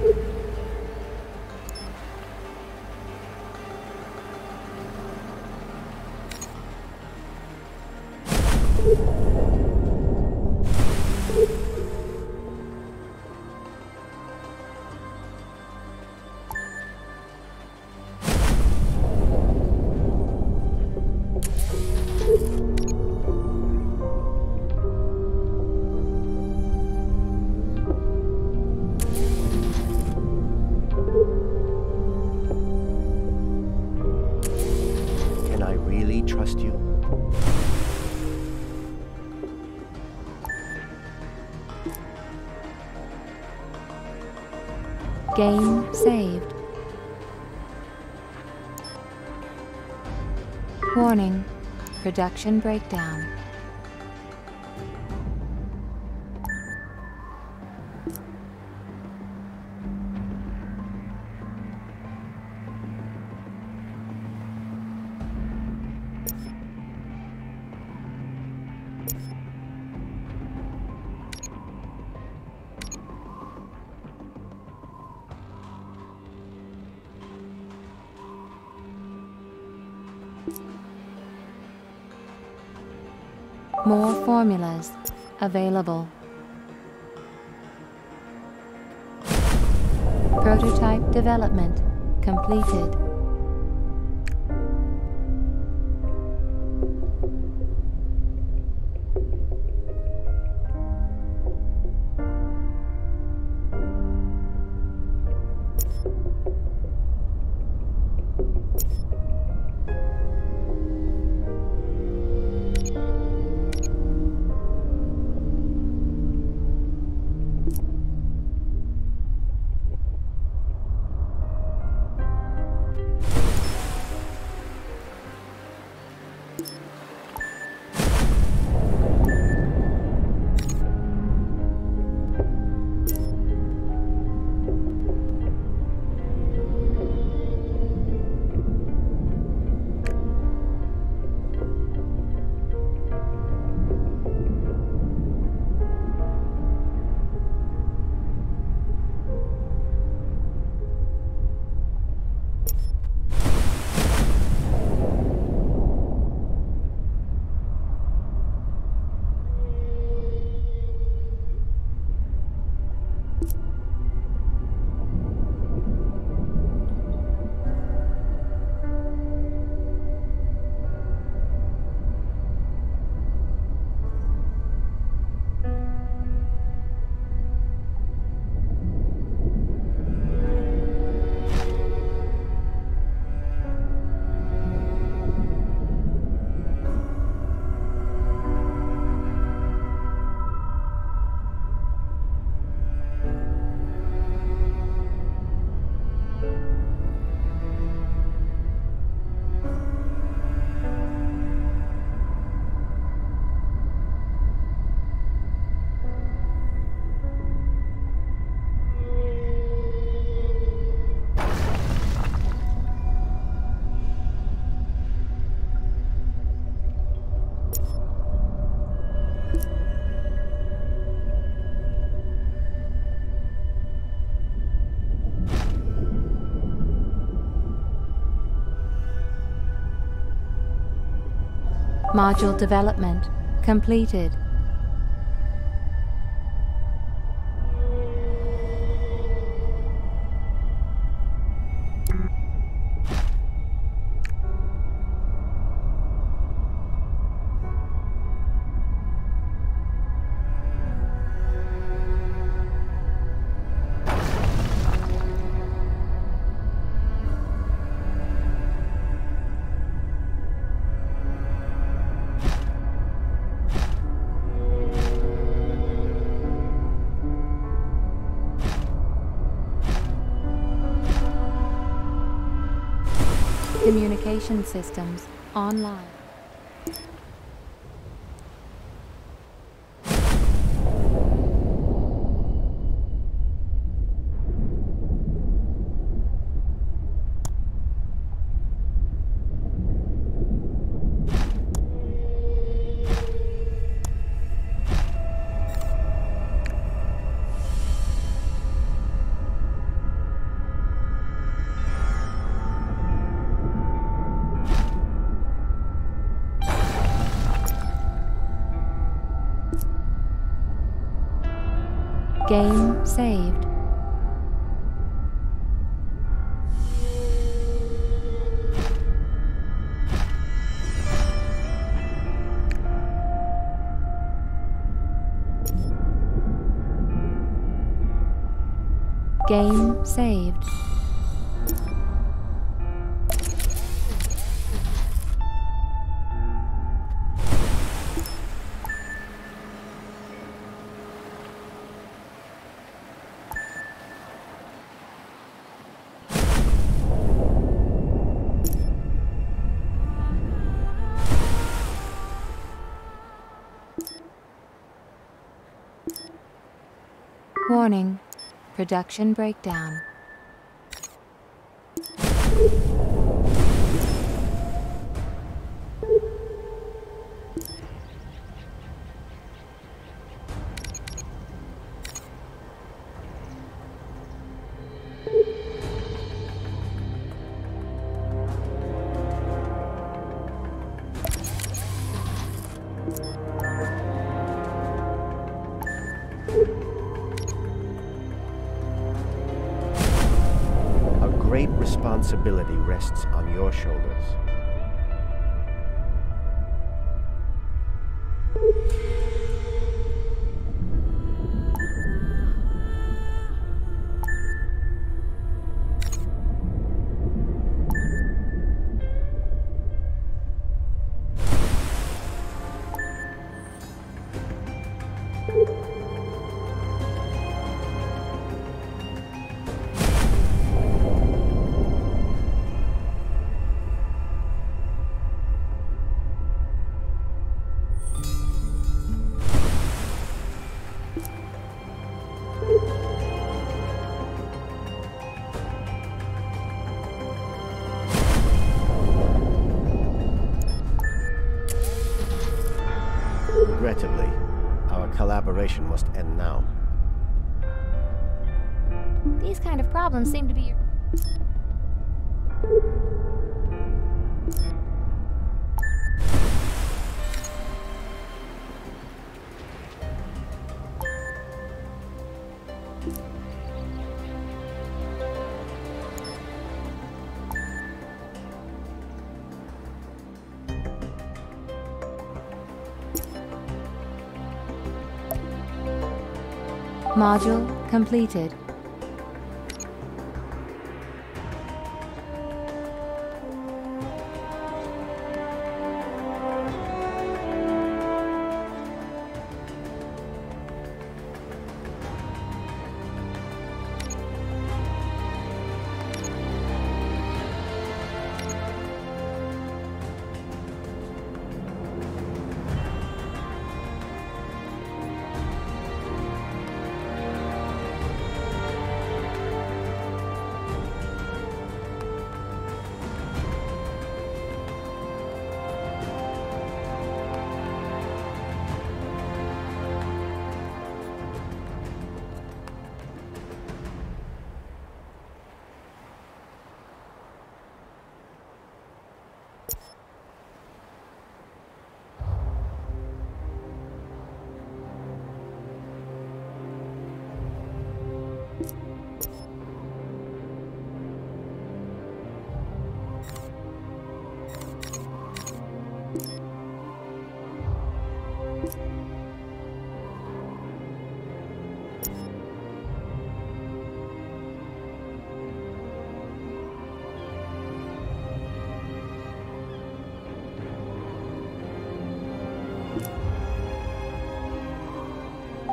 I really trust you? Game saved. Warning. Production breakdown. More formulas available. Prototype development completed. Module development completed. Communication systems online. Game saved. Game saved. Warning. Production breakdown. Responsibility rests on your shoulders. Now. These kind of problems seem to be your. Module completed.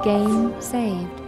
Game saved.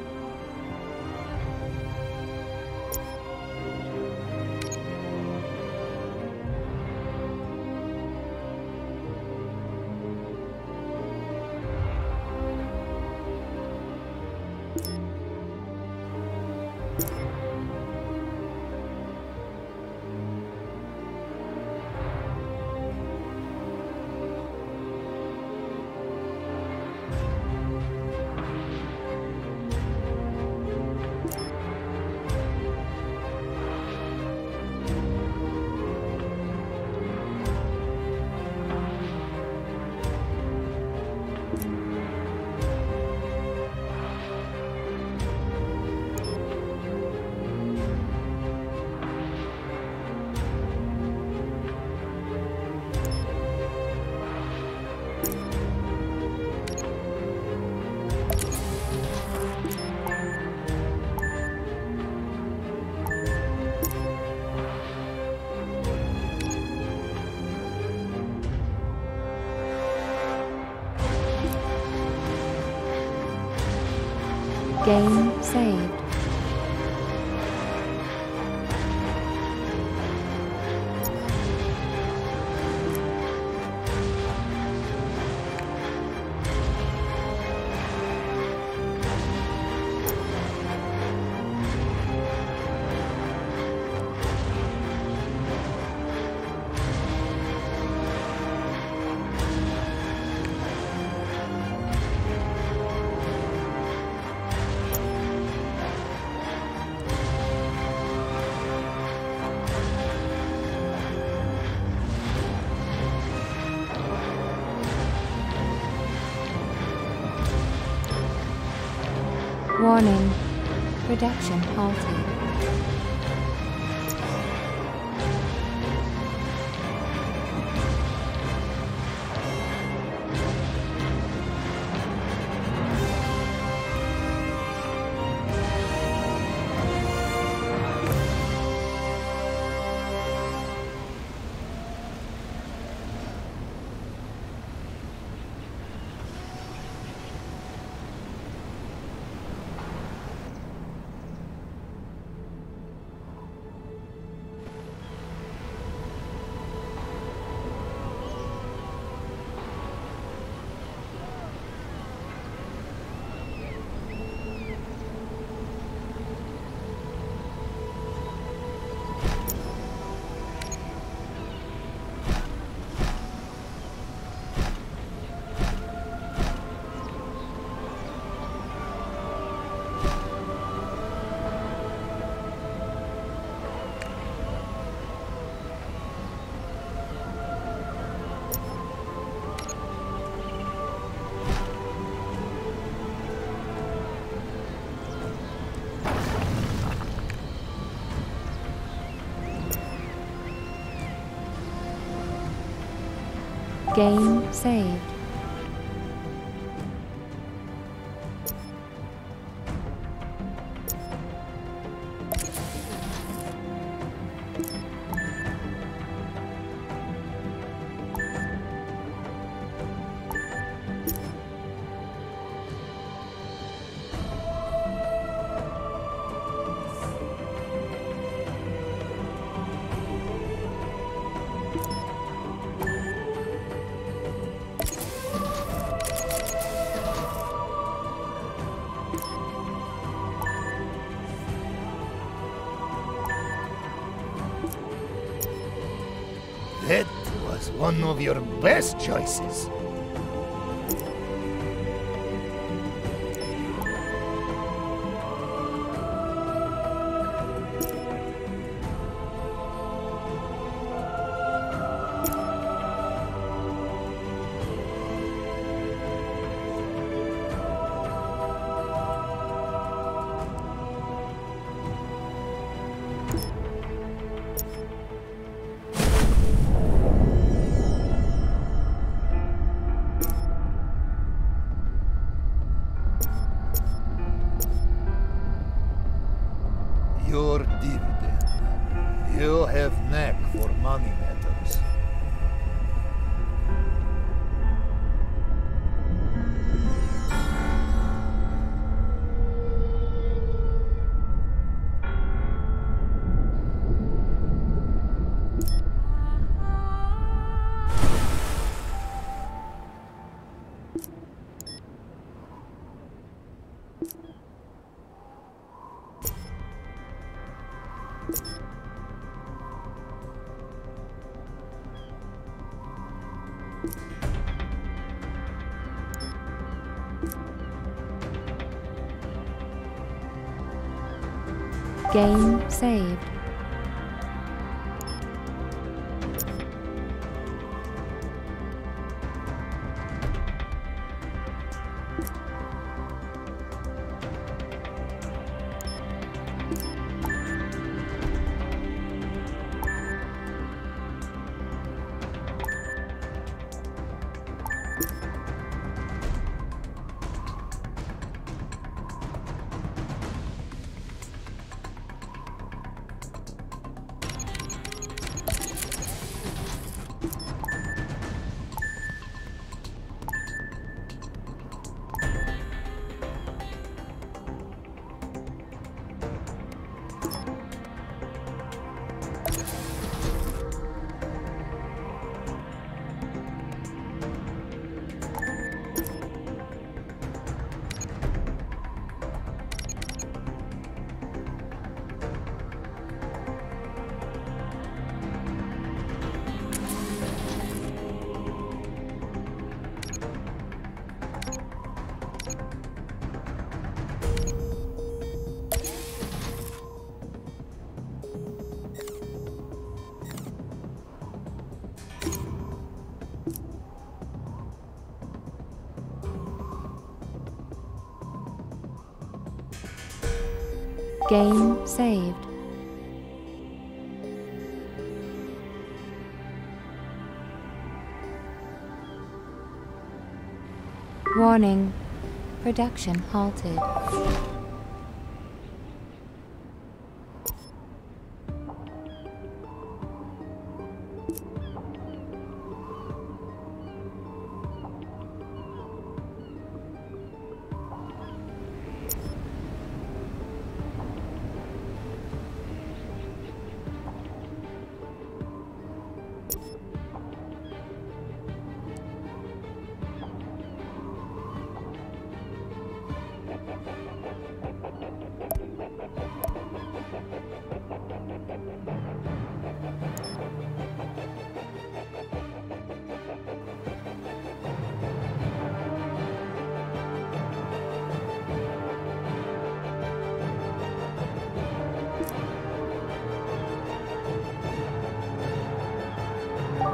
Game saved. Warning. Production halted. Game saved. That was one of your best choices. Your dividend. You have knack for money matters. Game saved. Game saved. Warning. Production halted.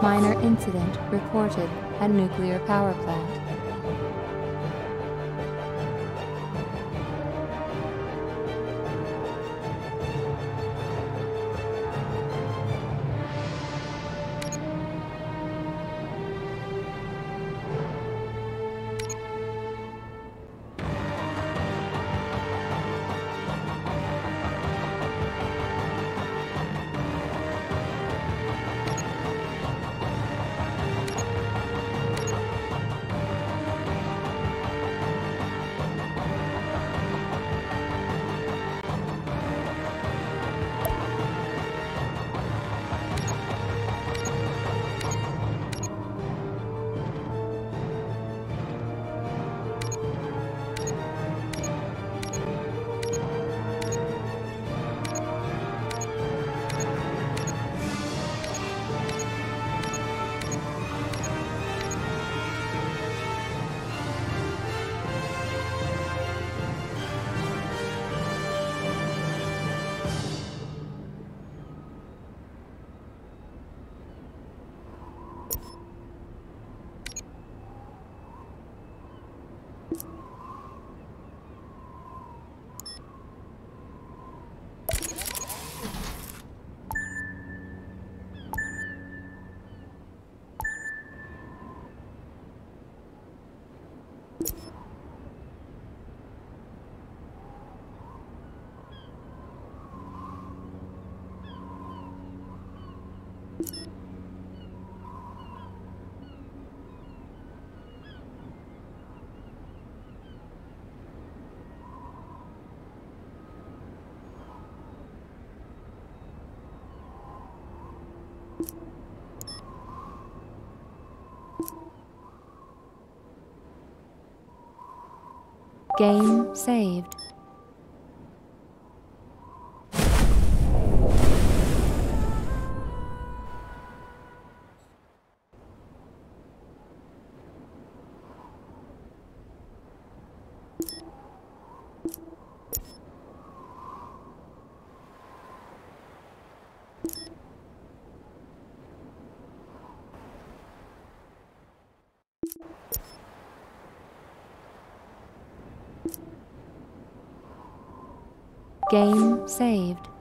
Minor incident reported at nuclear power plant. Game saved. Game saved.